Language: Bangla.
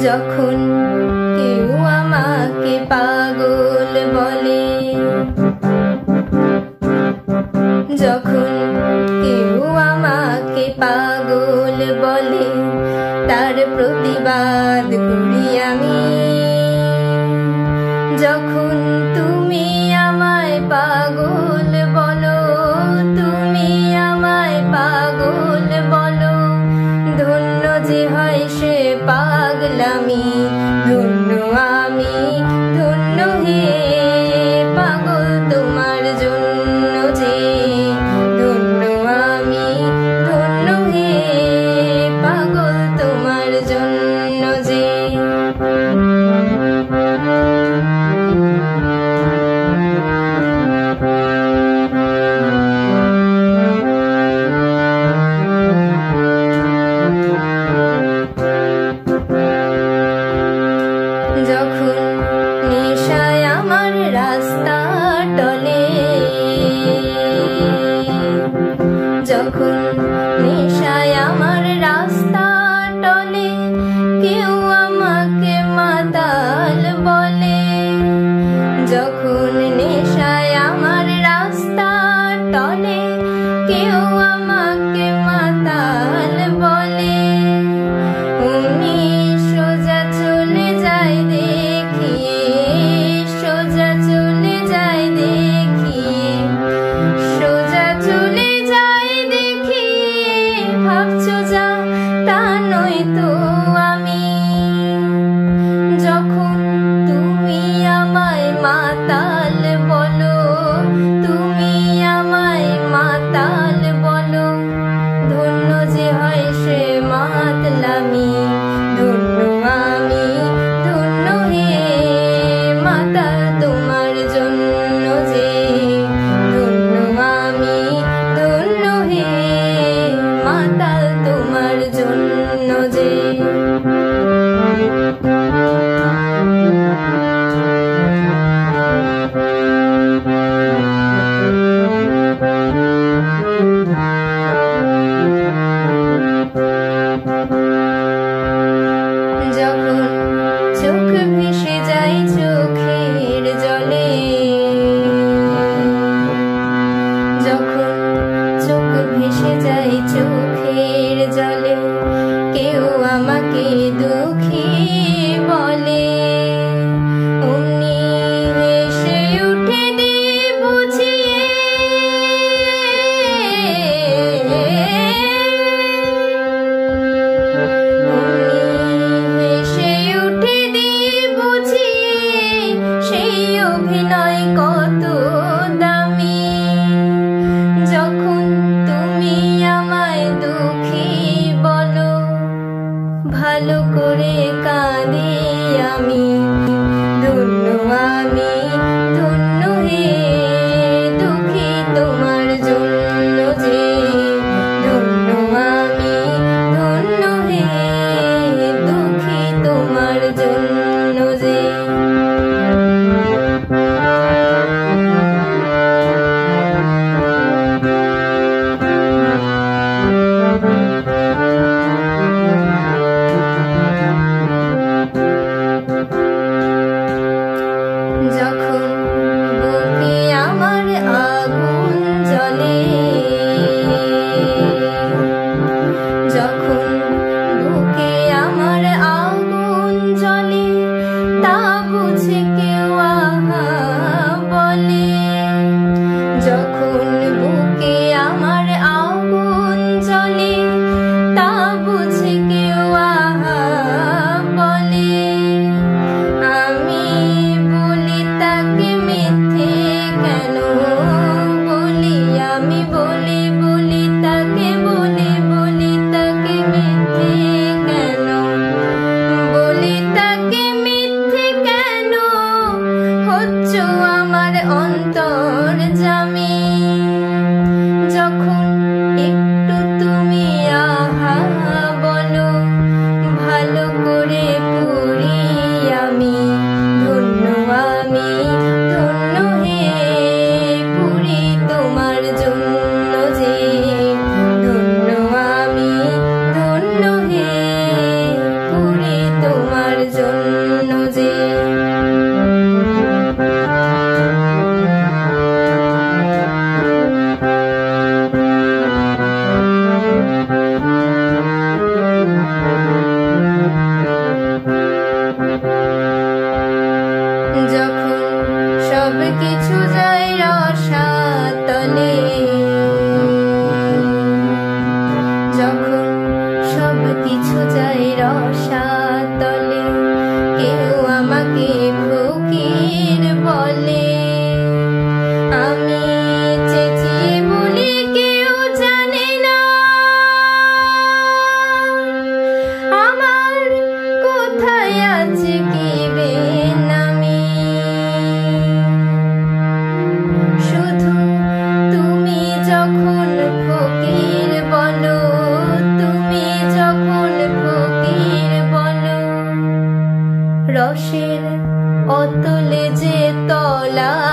যখন কেউ আমাকে পাগল বলে যখন যখন নিশায় আমার রাস্তা টলে যখন Welcome. অন্তর অতলে যে তলা